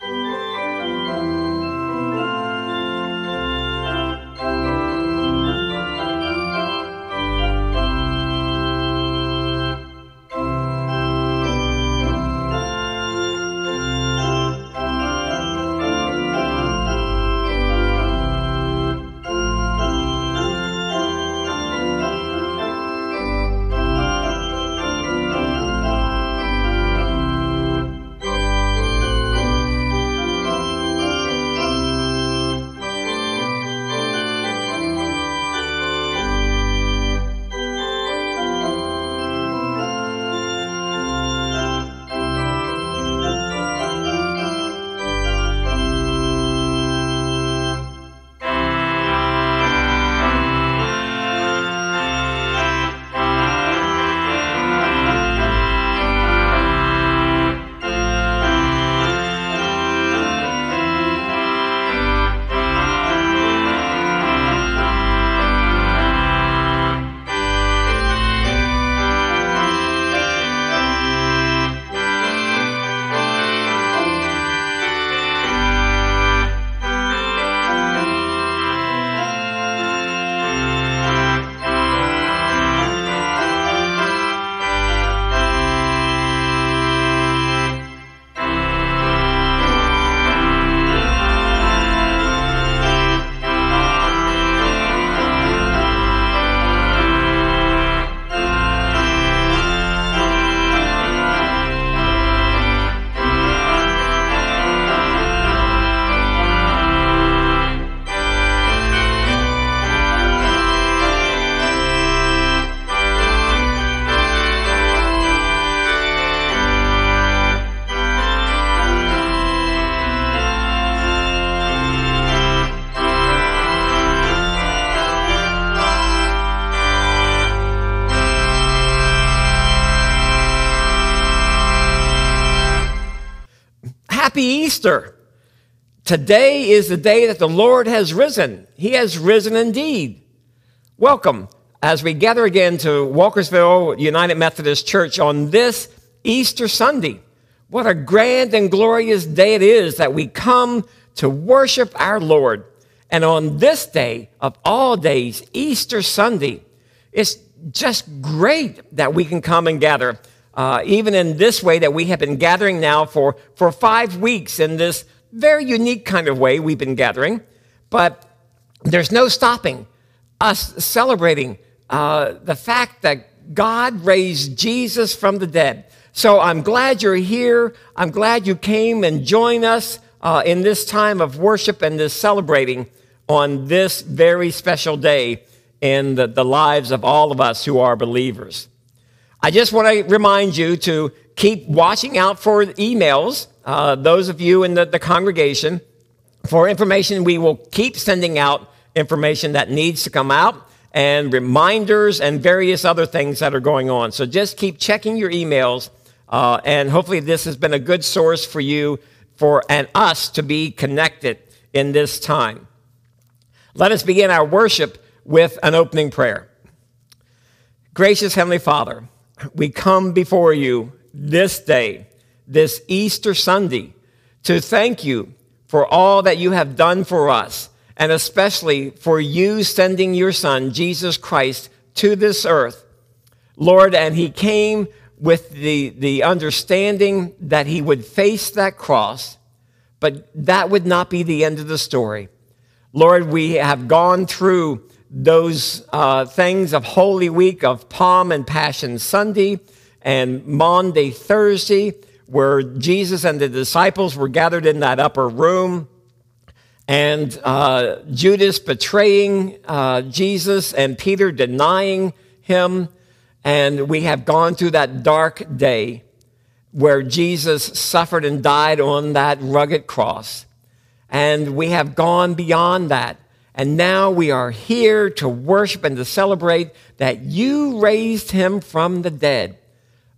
Happy Easter. Today is the day that the Lord has risen. He has risen indeed. Welcome as we gather again to Walkersville United Methodist Church on this Easter Sunday. What a grand and glorious day it is that we come to worship our Lord. And on this day of all days, Easter Sunday, it's just great that we can come and gather uh, even in this way that we have been gathering now for, for five weeks in this very unique kind of way we've been gathering. But there's no stopping us celebrating uh, the fact that God raised Jesus from the dead. So I'm glad you're here. I'm glad you came and joined us uh, in this time of worship and this celebrating on this very special day in the, the lives of all of us who are believers. I just want to remind you to keep watching out for emails, uh, those of you in the, the congregation, for information. We will keep sending out information that needs to come out and reminders and various other things that are going on. So just keep checking your emails, uh, and hopefully, this has been a good source for you for and us to be connected in this time. Let us begin our worship with an opening prayer. Gracious Heavenly Father, we come before you this day, this Easter Sunday, to thank you for all that you have done for us, and especially for you sending your Son, Jesus Christ, to this earth. Lord, and he came with the, the understanding that he would face that cross, but that would not be the end of the story. Lord, we have gone through those uh, things of Holy Week, of Palm and Passion Sunday, and Maundy, Thursday, where Jesus and the disciples were gathered in that upper room, and uh, Judas betraying uh, Jesus and Peter denying him. And we have gone through that dark day where Jesus suffered and died on that rugged cross. And we have gone beyond that and now we are here to worship and to celebrate that you raised him from the dead.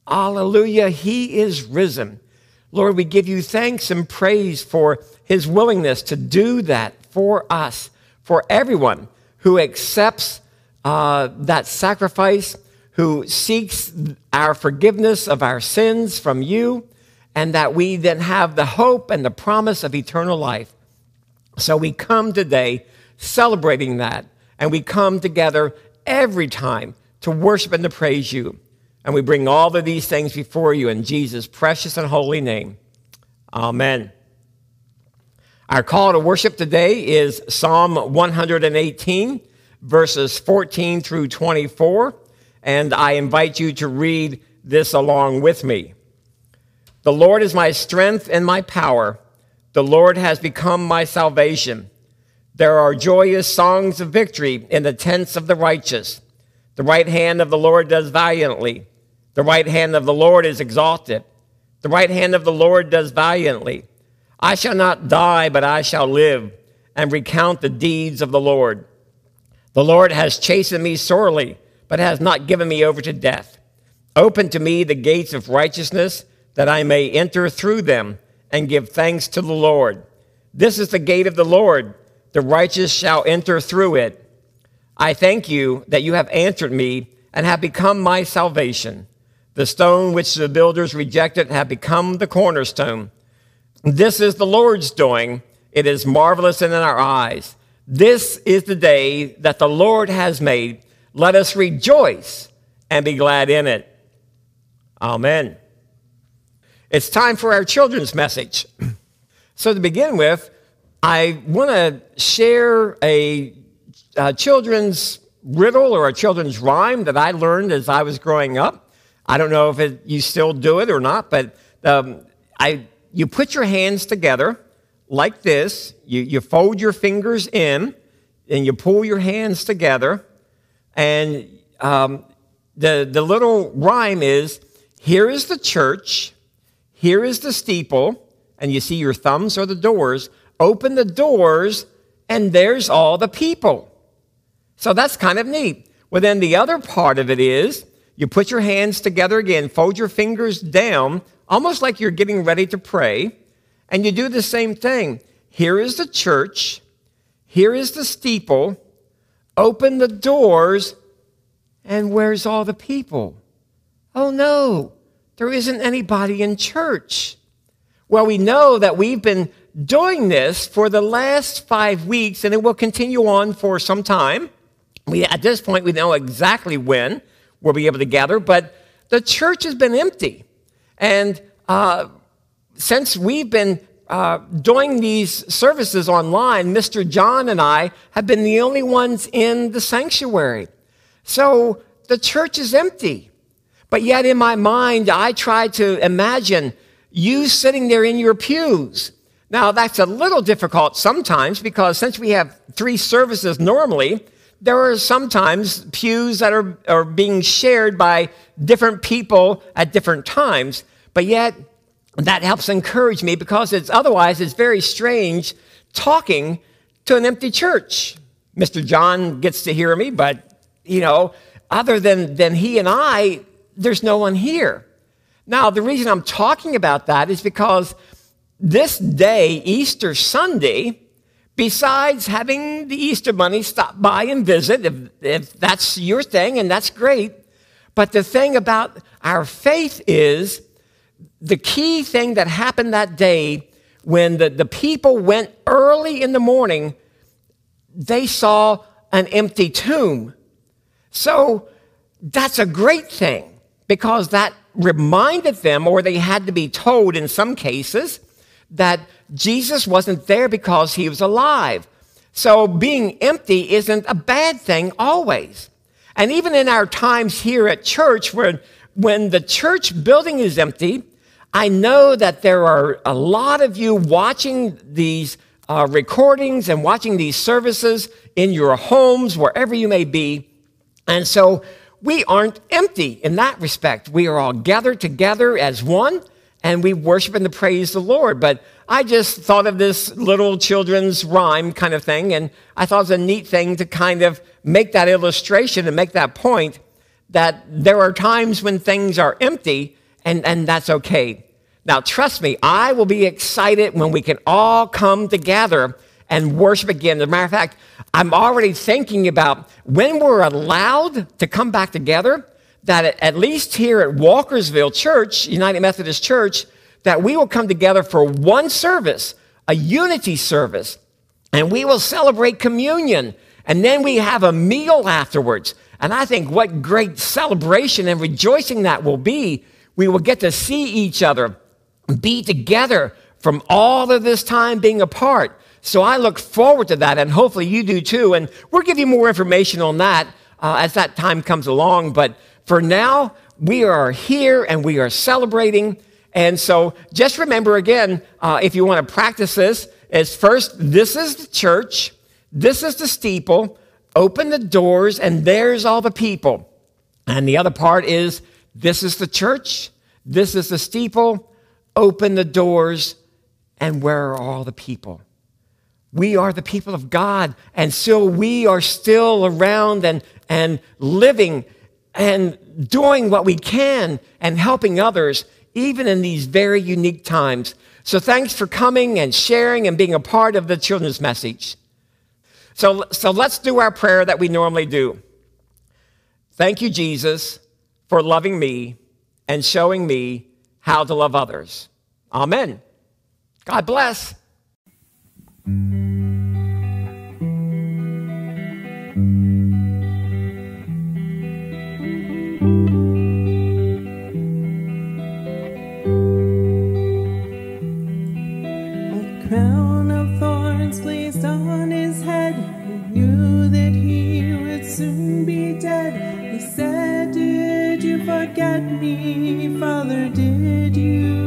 Alleluia, he is risen. Lord, we give you thanks and praise for his willingness to do that for us, for everyone who accepts uh, that sacrifice, who seeks our forgiveness of our sins from you, and that we then have the hope and the promise of eternal life. So we come today celebrating that, and we come together every time to worship and to praise you. And we bring all of these things before you in Jesus' precious and holy name. Amen. Our call to worship today is Psalm 118, verses 14 through 24. And I invite you to read this along with me. The Lord is my strength and my power. The Lord has become my salvation. There are joyous songs of victory in the tents of the righteous. The right hand of the Lord does valiantly. The right hand of the Lord is exalted. The right hand of the Lord does valiantly. I shall not die, but I shall live and recount the deeds of the Lord. The Lord has chastened me sorely, but has not given me over to death. Open to me the gates of righteousness that I may enter through them and give thanks to the Lord. This is the gate of the Lord. The righteous shall enter through it. I thank you that you have answered me and have become my salvation. The stone which the builders rejected have become the cornerstone. This is the Lord's doing. It is marvelous in our eyes. This is the day that the Lord has made. Let us rejoice and be glad in it. Amen. It's time for our children's message. So, to begin with, I want to share a, a, children's riddle or a children's rhyme that I learned as I was growing up. I don't know if it, you still do it or not, but um, I, you put your hands together like this, you, you fold your fingers in, and you pull your hands together, and um, the, the little rhyme is here is the church here is the steeple, and you see your thumbs are the doors. Open the doors, and there's all the people. So that's kind of neat. Well, then the other part of it is you put your hands together again, fold your fingers down, almost like you're getting ready to pray, and you do the same thing. Here is the church, here is the steeple, open the doors, and where's all the people? Oh no, there isn't anybody in church. Well, we know that we've been doing this for the last five weeks, and it will continue on for some time. We, at this point, we know exactly when we'll be able to gather, but the church has been empty. And uh, since we've been uh, doing these services online, Mr. John and I have been the only ones in the sanctuary. So the church is empty. But yet, in my mind, I try to imagine you sitting there in your pews. Now, that's a little difficult sometimes because since we have three services normally, there are sometimes pews that are, are being shared by different people at different times. But yet, that helps encourage me because it's otherwise it's very strange talking to an empty church. Mr. John gets to hear me, but you know, other than, than he and I, there's no one here. Now, the reason I'm talking about that is because this day, Easter Sunday, besides having the Easter Bunny stop by and visit, if, if that's your thing, and that's great, but the thing about our faith is the key thing that happened that day when the, the people went early in the morning, they saw an empty tomb. So that's a great thing because that reminded them, or they had to be told in some cases, that Jesus wasn't there because he was alive. So being empty isn't a bad thing always. And even in our times here at church, when, when the church building is empty, I know that there are a lot of you watching these uh, recordings and watching these services in your homes, wherever you may be. And so we aren't empty in that respect. We are all gathered together as one and we worship and praise the Lord. But I just thought of this little children's rhyme kind of thing, and I thought it was a neat thing to kind of make that illustration and make that point that there are times when things are empty, and, and that's okay. Now, trust me, I will be excited when we can all come together and worship again. As a matter of fact, I'm already thinking about when we're allowed to come back together, that at least here at Walkersville Church, United Methodist Church, that we will come together for one service, a unity service, and we will celebrate communion. And then we have a meal afterwards. And I think what great celebration and rejoicing that will be. We will get to see each other, be together from all of this time being apart. So I look forward to that, and hopefully you do too. And we'll give you more information on that uh, as that time comes along. But for now, we are here and we are celebrating. And so just remember again, uh, if you want to practice this, is first, this is the church, this is the steeple, open the doors, and there's all the people. And the other part is, this is the church, this is the steeple, open the doors, and where are all the people? We are the people of God, and so we are still around and, and living and doing what we can and helping others, even in these very unique times. So thanks for coming and sharing and being a part of the children's message. So, so let's do our prayer that we normally do. Thank you, Jesus, for loving me and showing me how to love others. Amen. God bless. forget me, Father, did you?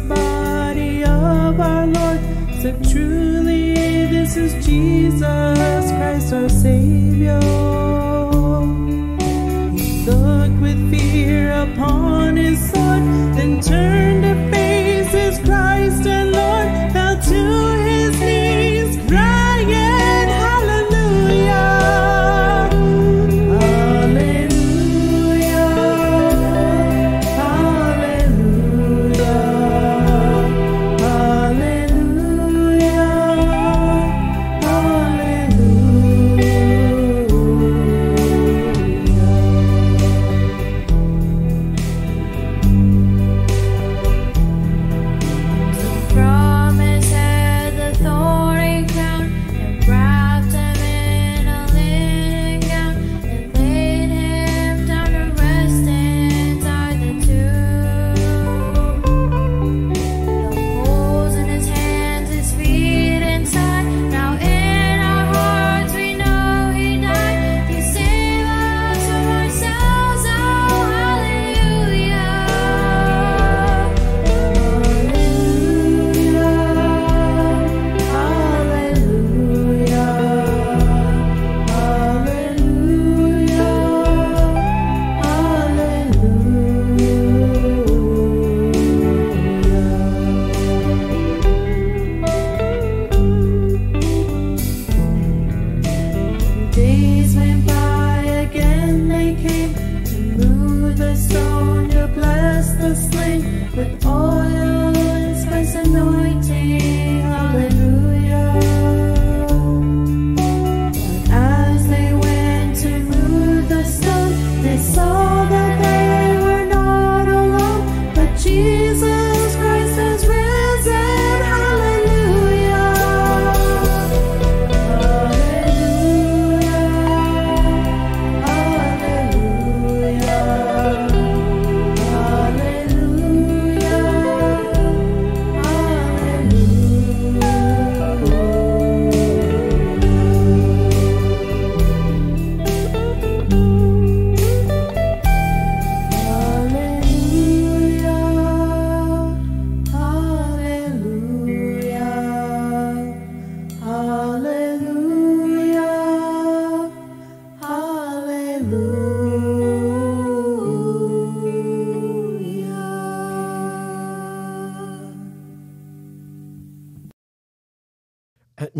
the body of our Lord. So truly, this is Jesus Christ, our Savior. He looked with fear upon his sword, then turned to face.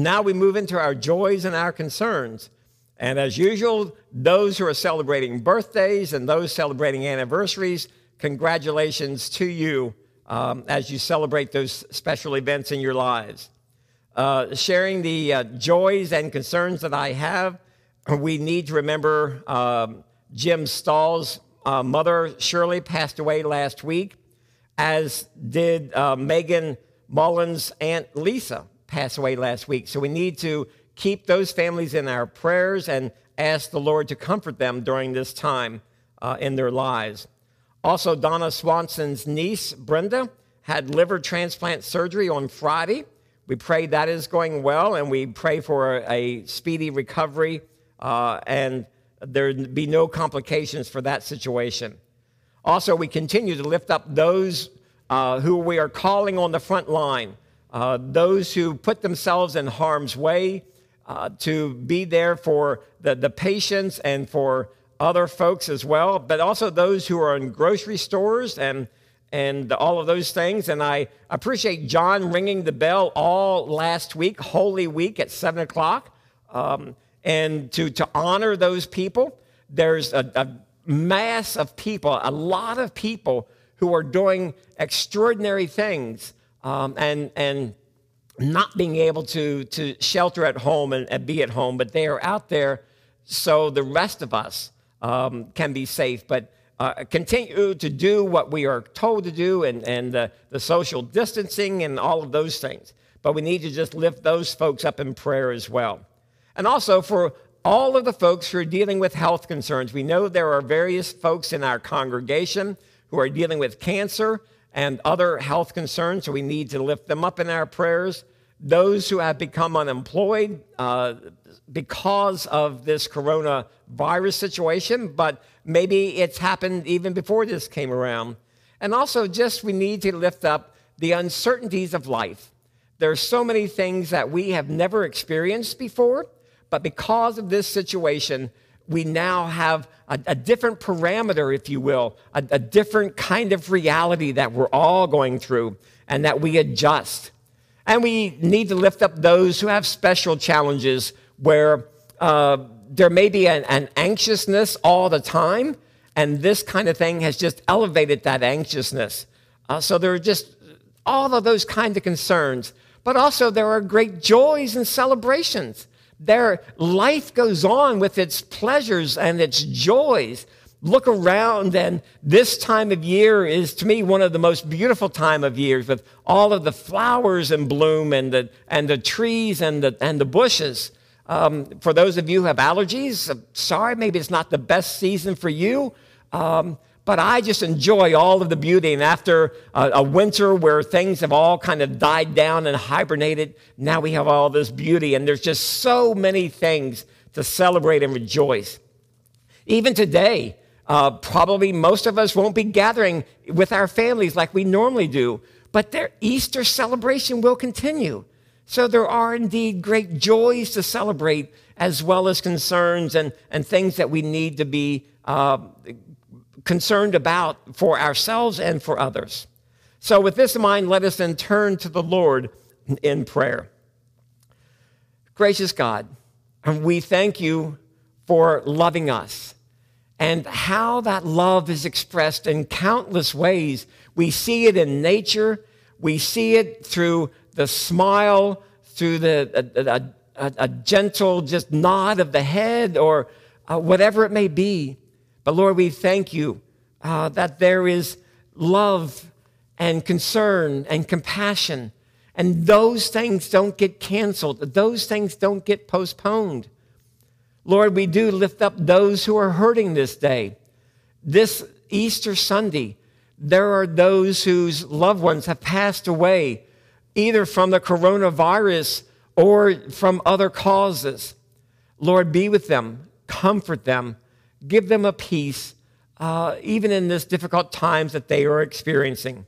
Now we move into our joys and our concerns. And as usual, those who are celebrating birthdays and those celebrating anniversaries, congratulations to you um, as you celebrate those special events in your lives. Uh, sharing the uh, joys and concerns that I have, we need to remember um, Jim Stahl's uh, mother, Shirley, passed away last week, as did uh, Megan Mullins' Aunt Lisa pass away last week. So we need to keep those families in our prayers and ask the Lord to comfort them during this time uh, in their lives. Also, Donna Swanson's niece, Brenda, had liver transplant surgery on Friday. We pray that is going well, and we pray for a speedy recovery uh, and there be no complications for that situation. Also, we continue to lift up those uh, who we are calling on the front line, uh, those who put themselves in harm's way uh, to be there for the, the patients and for other folks as well, but also those who are in grocery stores and and all of those things. And I appreciate John ringing the bell all last week, Holy Week at seven o'clock, um, and to to honor those people. There's a, a mass of people, a lot of people who are doing extraordinary things um, and and not being able to to shelter at home and, and be at home, but they are out there so the rest of us um, can be safe. But uh, continue to do what we are told to do and, and uh, the social distancing and all of those things. But we need to just lift those folks up in prayer as well. And also for all of the folks who are dealing with health concerns, we know there are various folks in our congregation who are dealing with cancer and other health concerns, so we need to lift them up in our prayers. Those who have become unemployed uh, because of this coronavirus situation, but maybe it's happened even before this came around. And also, just we need to lift up the uncertainties of life. There are so many things that we have never experienced before, but because of this situation, we now have a, a different parameter, if you will, a, a different kind of reality that we're all going through and that we adjust. And we need to lift up those who have special challenges where uh, there may be an, an anxiousness all the time, and this kind of thing has just elevated that anxiousness. Uh, so there are just all of those kind of concerns, but also there are great joys and celebrations. Their life goes on with its pleasures and its joys. Look around, and this time of year is to me one of the most beautiful time of years with all of the flowers in bloom and the, and the trees and the, and the bushes. Um, for those of you who have allergies, sorry, maybe it's not the best season for you. Um, but I just enjoy all of the beauty. And after a, a, winter where things have all kind of died down and hibernated, now we have all this beauty. And there's just so many things to celebrate and rejoice. Even today, uh, probably most of us won't be gathering with our families like we normally do, but their Easter celebration will continue. So there are indeed great joys to celebrate, as well as concerns and, and things that we need to be uh, concerned about for ourselves and for others. So, with this in mind, let us then turn to the Lord in prayer. Gracious God, we thank you for loving us and how that love is expressed in countless ways. We see it in nature, we see it through the smile, through the, a, a, a, gentle just nod of the head, or uh, whatever it may be. But Lord, we thank you uh, that there is love and concern and compassion. And those things don't get canceled, those things don't get postponed. Lord, we do lift up those who are hurting this day. This Easter Sunday, there are those whose loved ones have passed away, either from the coronavirus or from other causes. Lord, be with them, comfort them, give them a peace, uh, even in this difficult times that they are experiencing.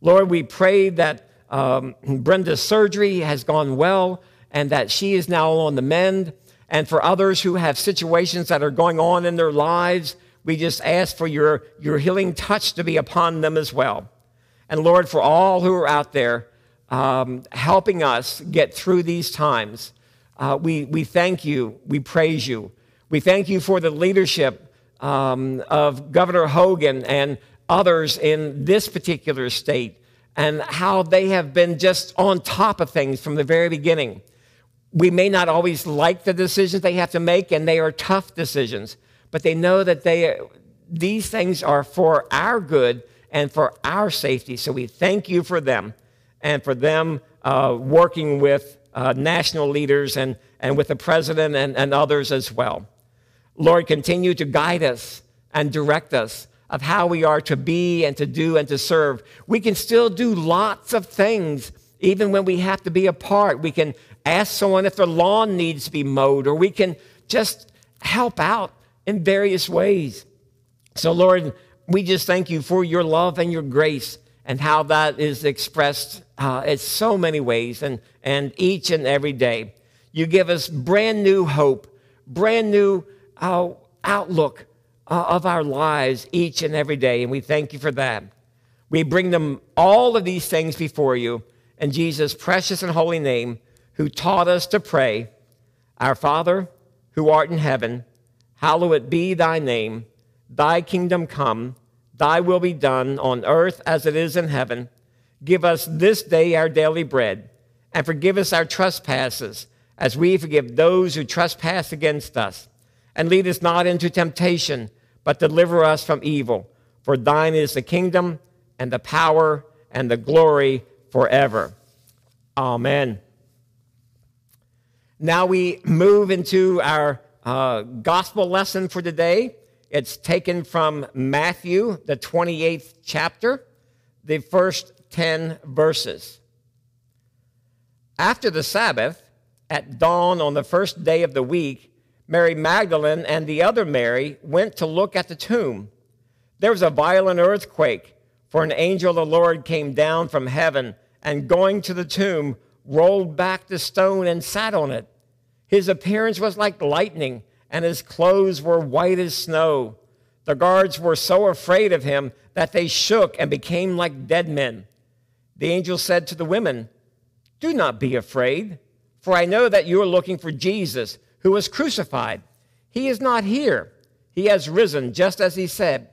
Lord, we pray that um, Brenda's surgery has gone well and that she is now on the mend. And for others who have situations that are going on in their lives, we just ask for your, your healing touch to be upon them as well. And Lord, for all who are out there um, helping us get through these times, uh, we, we thank you. We praise you. We thank you for the leadership um, of Governor Hogan and others in this particular state and how they have been just on top of things from the very beginning. We may not always like the decisions they have to make, and they are tough decisions, but they know that they, these things are for our good and for our safety. So we thank you for them and for them uh, working with uh, national leaders and, and with the president and, and others as well. Lord, continue to guide us and direct us of how we are to be and to do and to serve. We can still do lots of things even when we have to be apart. We can ask someone if their lawn needs to be mowed, or we can just help out in various ways. So, Lord, we just thank you for your love and your grace and how that is expressed uh, in so many ways and, and each and every day. You give us brand new hope, brand new uh, outlook uh, of our lives each and every day, and we thank you for that. We bring them all of these things before you in Jesus' precious and holy name who taught us to pray, Our Father, who art in heaven, hallowed be thy name. Thy kingdom come, thy will be done on earth as it is in heaven. Give us this day our daily bread, and forgive us our trespasses, as we forgive those who trespass against us. And lead us not into temptation, but deliver us from evil. For thine is the kingdom, and the power, and the glory forever. Amen. Now we move into our uh, gospel lesson for today. It's taken from Matthew, the 28th chapter, the first 10 verses. After the Sabbath, at dawn on the first day of the week, Mary Magdalene and the other Mary went to look at the tomb. There was a violent earthquake, for an angel of the Lord came down from heaven and going to the tomb, rolled back the stone and sat on it. His appearance was like lightning, and his clothes were white as snow. The guards were so afraid of him that they shook and became like dead men. The angel said to the women, Do not be afraid, for I know that you are looking for Jesus, who was crucified. He is not here. He has risen, just as he said.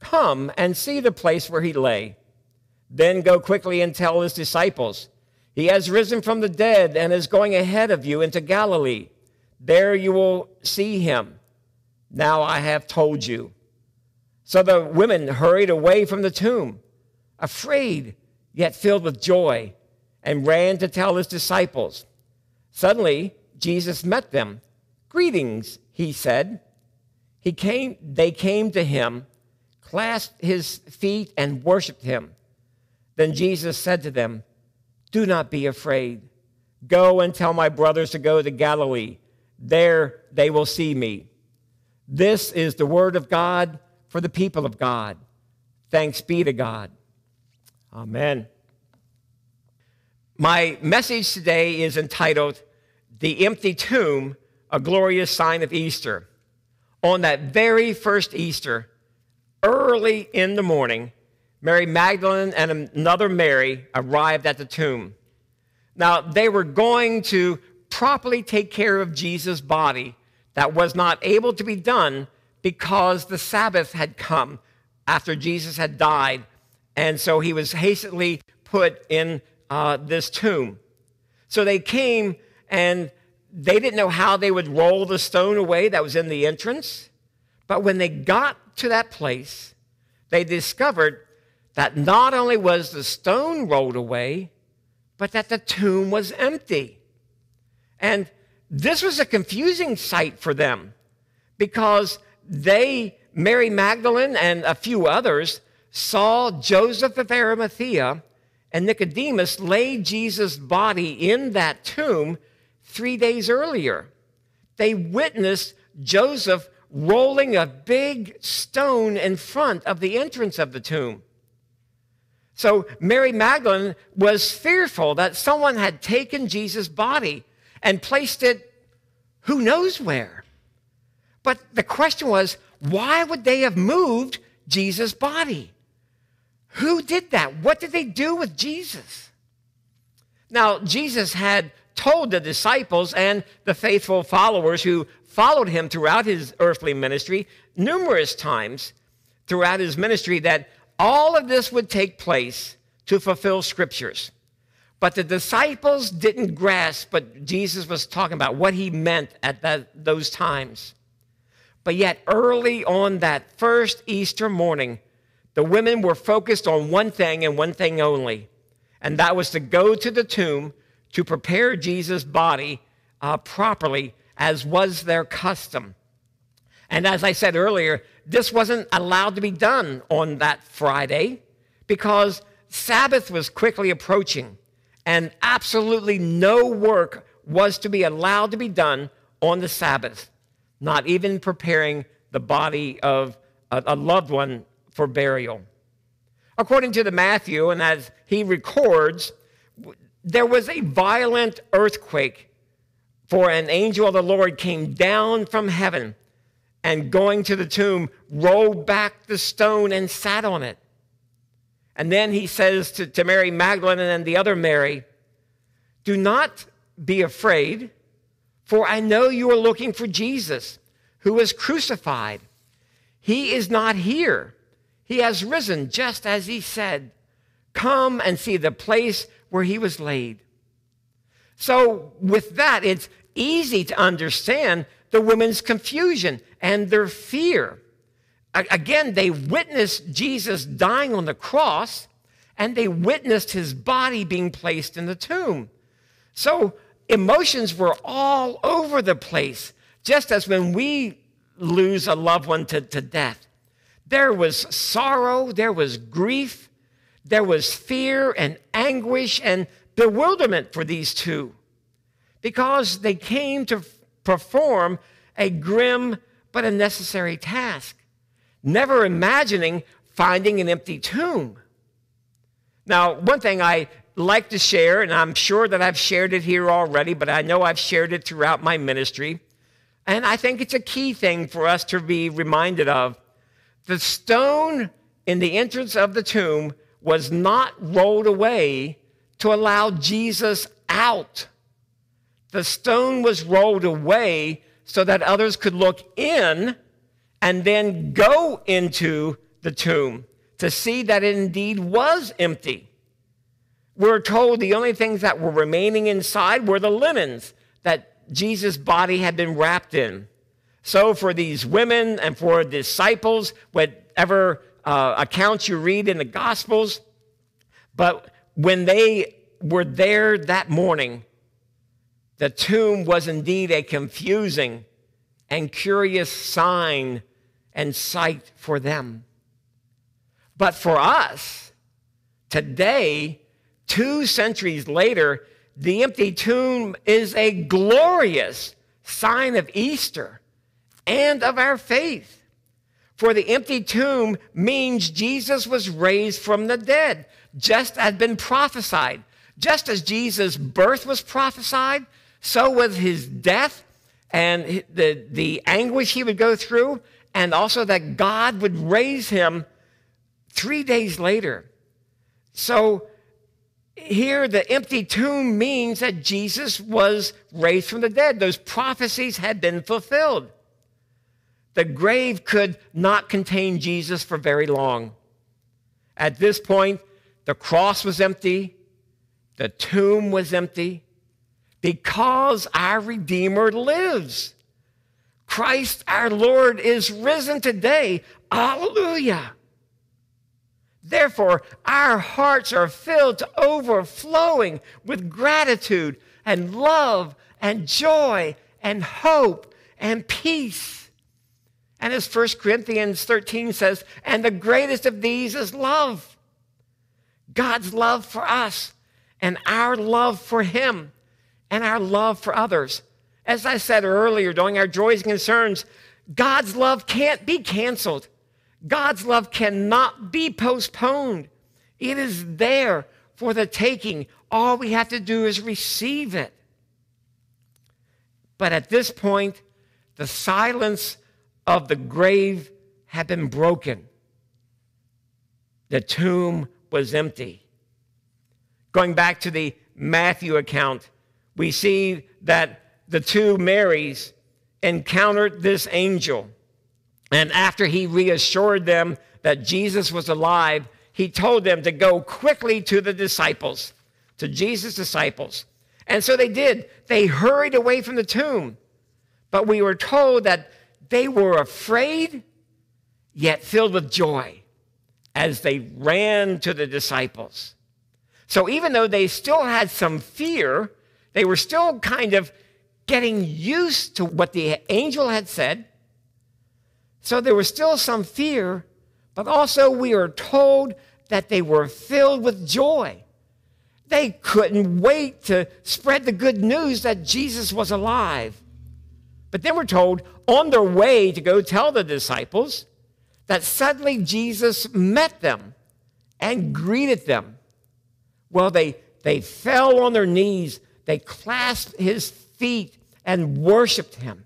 Come and see the place where he lay. Then go quickly and tell his disciples, He has risen from the dead and is going ahead of you into Galilee. There you will see him. Now I have told you. So the women hurried away from the tomb, afraid, yet filled with joy, and ran to tell his disciples. Suddenly, Jesus met them. Greetings, he said. He came, they came to him, clasped his feet, and worshiped him. Then Jesus said to them, Do not be afraid. Go and tell my brothers to go to Galilee. There they will see me. This is the word of God for the people of God. Thanks be to God. Amen. My message today is entitled The Empty Tomb, a Glorious Sign of Easter. On that very first Easter, early in the morning, Mary Magdalene and another Mary arrived at the tomb. Now, they were going to properly take care of Jesus' body that was not able to be done because the Sabbath had come after Jesus had died. And so he was hastily put in uh, this tomb. So they came and they didn't know how they would roll the stone away that was in the entrance. But when they got to that place, they discovered that not only was the stone rolled away, but that the tomb was empty. And this was a confusing sight for them because they, Mary Magdalene and a few others, saw Joseph of Arimathea and Nicodemus lay Jesus' body in that tomb three days earlier. They witnessed Joseph rolling a big stone in front of the entrance of the tomb. So Mary Magdalene was fearful that someone had taken Jesus' body and placed it who knows where. But the question was, why would they have moved Jesus' body? Who did that? What did they do with Jesus? Now, Jesus had told the disciples and the faithful followers who followed him throughout his earthly ministry numerous times throughout his ministry that all of this would take place to fulfill scriptures. But the disciples didn't grasp what Jesus was talking about, what he meant at that, those times. But yet, early on that first Easter morning, the women were focused on one thing and one thing only, and that was to go to the tomb to prepare Jesus' body uh, properly, as was their custom. And as I said earlier, this wasn't allowed to be done on that Friday because Sabbath was quickly approaching and absolutely no work was to be allowed to be done on the Sabbath, not even preparing the body of a, a loved one for burial. According to the Matthew, and as he records, there was a violent earthquake, for an angel of the Lord came down from heaven and going to the tomb, rolled back the stone and sat on it. And then he says to, to Mary Magdalene and the other Mary, Do not be afraid, for I know you are looking for Jesus, who was crucified. He is not here. He has risen just as he said. Come and see the place where he was laid. So, with that, it's easy to understand the women's confusion and their fear. Again, they witnessed Jesus dying on the cross and they witnessed his body being placed in the tomb. So emotions were all over the place, just as when we lose a loved one to, to death. There was sorrow, there was grief, there was fear and anguish and bewilderment for these two because they came to perform a grim but a necessary task never imagining finding an empty tomb. Now, one thing I like to share, and I'm sure that I've shared it here already, but I know I've shared it throughout my ministry, and I think it's a key thing for us to be reminded of. The stone in the entrance of the tomb was not rolled away to allow Jesus out. The stone was rolled away so that others could look in and then go into the tomb to see that it indeed was empty. We're told the only things that were remaining inside were the linens that Jesus' body had been wrapped in. So, for these women and for disciples, whatever uh, accounts you read in the Gospels, but when they were there that morning, the tomb was indeed a confusing and curious sign and sight for them. But for us, today, two centuries later, the empty tomb is a glorious sign of Easter and of our faith. For the empty tomb means Jesus was raised from the dead, just as had been prophesied. Just as Jesus' birth was prophesied, so was his death and the, the anguish he would go through and also that God would raise him three days later. So here, the empty tomb means that Jesus was raised from the dead. Those prophecies had been fulfilled. The grave could not contain Jesus for very long. At this point, the cross was empty, the tomb was empty, because our Redeemer lives. Christ our Lord is risen today. Hallelujah. Therefore, our hearts are filled to overflowing with gratitude and love and joy and hope and peace. And as 1 Corinthians 13 says, and the greatest of these is love. God's love for us and our love for Him and our love for others. As I said earlier, during our joys and concerns, God's love can't be canceled. God's love cannot be postponed. It is there for the taking. All we have to do is receive it. But at this point, the silence of the grave had been broken. The tomb was empty. Going back to the Matthew account, we see that the two Marys encountered this angel. And after he reassured them that Jesus was alive, he told them to go quickly to the disciples, to Jesus' disciples. And so they did. They hurried away from the tomb. But we were told that they were afraid, yet filled with joy as they ran to the disciples. So even though they still had some fear, they were still kind of getting used to what the angel had said. So there was still some fear, but also we are told that they were filled with joy. They couldn't wait to spread the good news that Jesus was alive. But then we're told on their way to go tell the disciples that suddenly Jesus met them and greeted them. Well, they, they fell on their knees, they clasped his feet and worshiped him.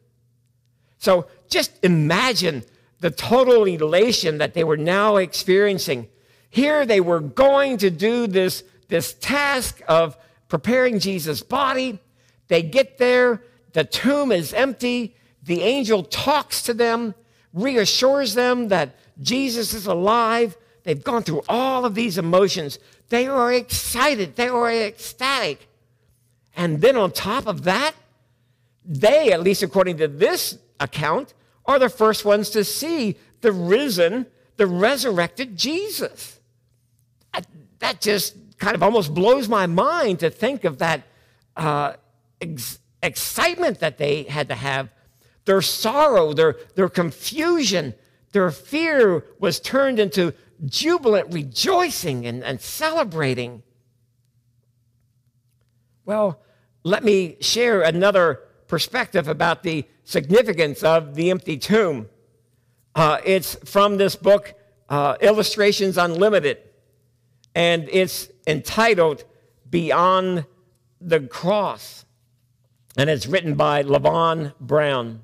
So just imagine the total elation that they were now experiencing. Here they were going to do this, this task of preparing Jesus' body. They get there, the tomb is empty. The angel talks to them, reassures them that Jesus is alive. They've gone through all of these emotions. They are excited, they are ecstatic. And then on top of that, they, at least according to this account, are the first ones to see the risen, the resurrected Jesus. That just kind of almost blows my mind to think of that uh, ex- excitement that they had to have, their sorrow, their, their confusion, their fear was turned into jubilant rejoicing and, and celebrating. Well, let me share another perspective about the significance of the empty tomb. Uh, it's from this book, uh, Illustrations Unlimited, and it's entitled Beyond the Cross, and it's written by Levon Brown.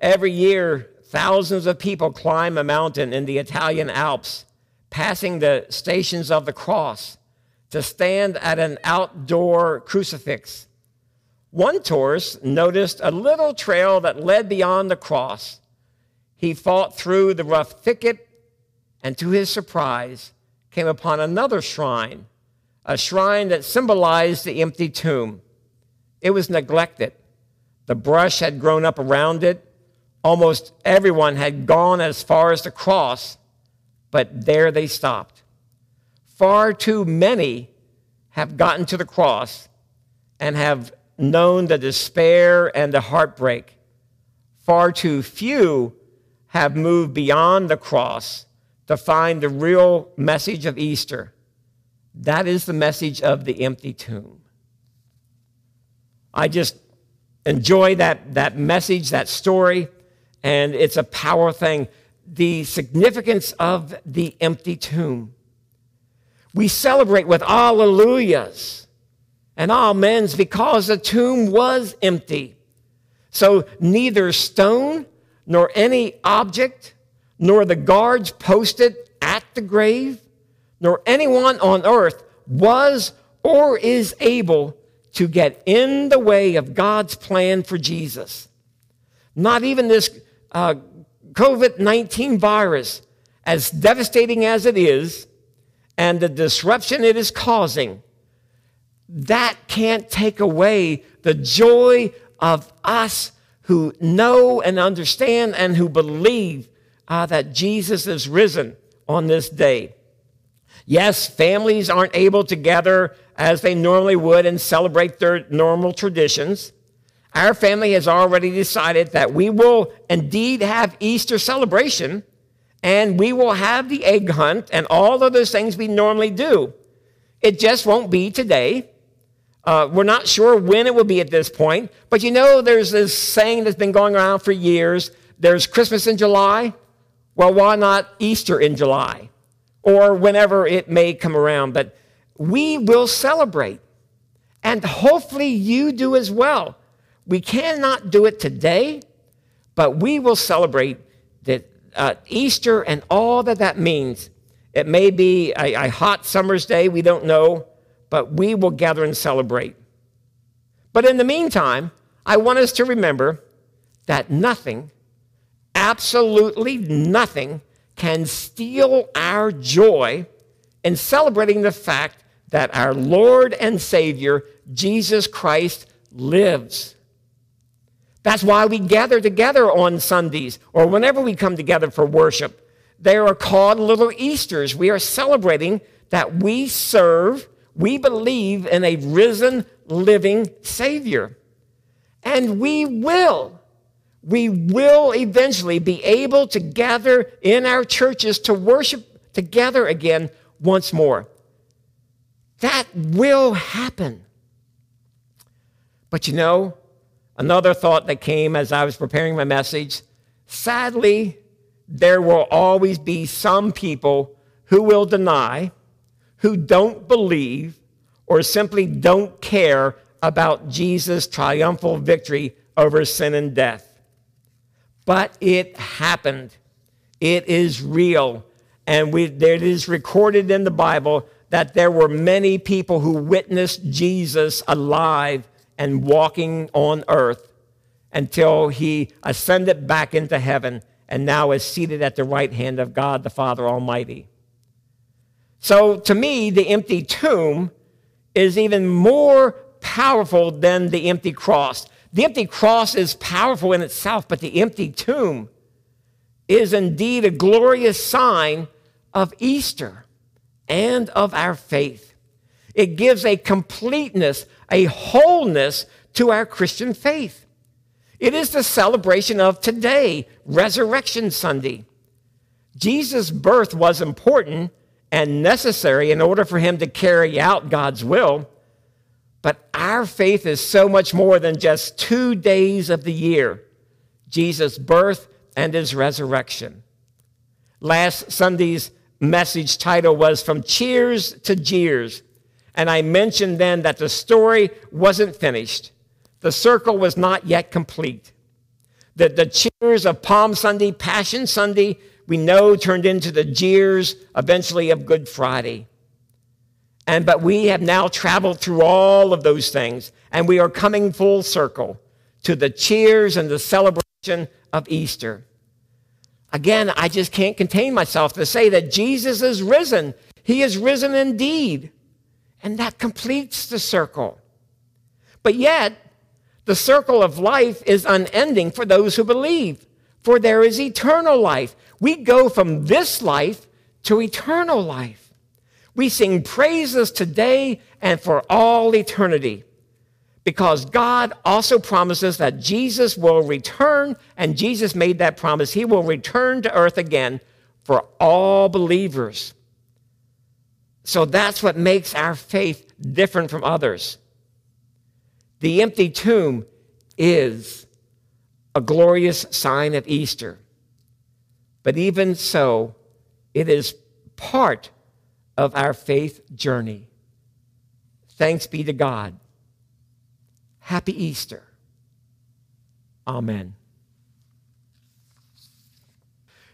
Every year, thousands of people climb a mountain in the Italian Alps, passing the stations of the cross to stand at an outdoor crucifix one tourist noticed a little trail that led beyond the cross. He fought through the rough thicket and, to his surprise, came upon another shrine, a shrine that symbolized the empty tomb. It was neglected. The brush had grown up around it. Almost everyone had gone as far as the cross, but there they stopped. Far too many have gotten to the cross and have known the despair and the heartbreak. Far too few have moved beyond the cross to find the real message of Easter. That is the message of the empty tomb. I just enjoy that, that message, that story, and it's a power thing. The significance of the empty tomb. We celebrate with alleluias and amens because the tomb was empty. So neither stone nor any object, nor the guards posted at the grave, nor anyone on earth was or is able to get in the way of God's plan for Jesus. Not even this uh, COVID 19 virus, as devastating as it is, and the disruption it is causing, that can't take away the joy of us who know and understand and who believe uh, that Jesus is risen on this day. Yes, families aren't able to gather as they normally would and celebrate their normal traditions. Our family has already decided that we will indeed have Easter celebration and we will have the egg hunt and all of those things we normally do. It just won't be today. Uh, we're not sure when it will be at this point, but you know, there's this saying that's been going around for years there's Christmas in July. Well, why not Easter in July? Or whenever it may come around. But we will celebrate. And hopefully you do as well. We cannot do it today, but we will celebrate that uh, Easter and all that that means. It may be a, a hot summer's day, we don't know, but we will gather and celebrate. But in the meantime, I want us to remember that nothing, absolutely nothing, can steal our joy in celebrating the fact that our Lord and Savior, Jesus Christ, lives. That's why we gather together on Sundays or whenever we come together for worship. They are called little Easters. We are celebrating that we serve, we believe in a risen, living Savior. And we will, we will eventually be able to gather in our churches to worship together again once more. That will happen. But you know, another thought that came as I was preparing my message sadly, there will always be some people who will deny, who don't believe, or simply don't care about Jesus' triumphal victory over sin and death. But it happened. It is real. And we, it is recorded in the Bible that there were many people who witnessed Jesus alive and walking on earth until he ascended back into heaven and now is seated at the right hand of God the Father Almighty. So to me, the empty tomb is even more powerful than the empty cross. The empty cross is powerful in itself, but the empty tomb is indeed a glorious sign of Easter and of our faith. It gives a completeness, a wholeness to our Christian faith. It is the celebration of today, Resurrection Sunday. Jesus' birth was important and necessary in order for him to carry out God's will. But our faith is so much more than just two days of the year Jesus' birth and his resurrection. Last Sunday's message title was From Cheers to Jeers. And I mentioned then that the story wasn't finished. The circle was not yet complete. The, the cheers of Palm Sunday, Passion Sunday, we know turned into the jeers eventually of Good Friday. And but we have now traveled through all of those things, and we are coming full circle to the cheers and the celebration of Easter. Again, I just can't contain myself to say that Jesus is risen. He is risen indeed. And that completes the circle. But yet, the circle of life is unending for those who believe, for there is eternal life. We go from this life to eternal life. We sing praises today and for all eternity because God also promises that Jesus will return, and Jesus made that promise. He will return to earth again for all believers. So that's what makes our faith different from others. The empty tomb is a glorious sign of Easter. But even so, it is part of our faith journey. Thanks be to God. Happy Easter. Amen.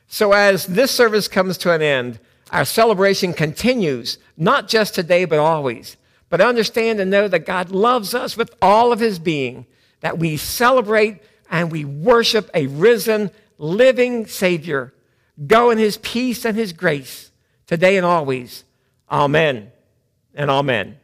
So, as this service comes to an end, our celebration continues, not just today, but always. But understand and know that God loves us with all of his being, that we celebrate and we worship a risen, living Savior. Go in his peace and his grace today and always. Amen and amen.